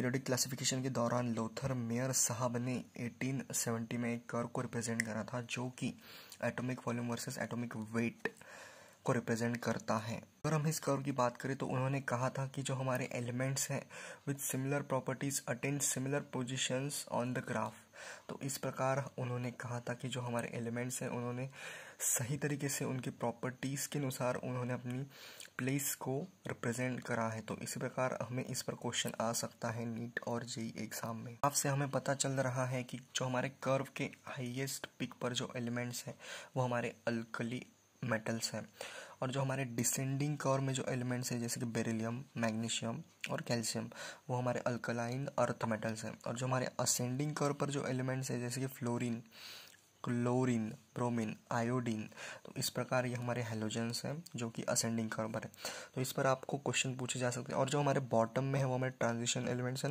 Periodic classification के दौरान Lothar Meyer साहब ने 1870 में एक कर को रिप्रेजेंट करा था, जो कि atomic volume versus atomic weight को रिप्रेजेंट करता है। अगर हम इस कर्व की बात करें तो उन्होंने कहा था कि जो हमारे एलिमेंट्स हैं with similar properties attend similar position on the graph तो इस प्रकार उन्होंने कहा था कि जो हमारे एलिमेंट्स हैं, उन्होंने सही तरीके से उनकी प्रॉपर्टीज़ के अनुसार उन्होंने अपनी प्लेस को रिप्रेजेंट करा है। तो इसी प्रकार हमें इस पर क्वेश्चन आ सकता है नीट और जेई एग्ज़ाम में। आपसे हमें पता चल रहा है कि जो हमारे कर्व के हाइएस्ट पिक पर जो एलिमेंट्स हैं, वो हमारे अल्कली मेटल्स हैं। और जो हमारे डिसेंडिंग कर्व में जो एलिमेंट्स हैं, जैसे कि बेरिलियम मैग्नीशियम और कैल्शियम वो हमारे अल्कलाइन अर्थ मेटल्स हैं। और जो हमारे असेंडिंग कर्व पर जो एलिमेंट्स हैं, जैसे कि फ्लोरिन क्लोरिन ब्रोमिन आयोडीन तो इस प्रकार ये हमारे हेलोजेंस हैं, जो कि असेंडिंग कर्व पर है। तो इस पर आपको क्वेश्चन पूछे जा सकते हैं। और जो हमारे बॉटम में है, वो हमारे ट्रांजिशन एलिमेंट्स हैं।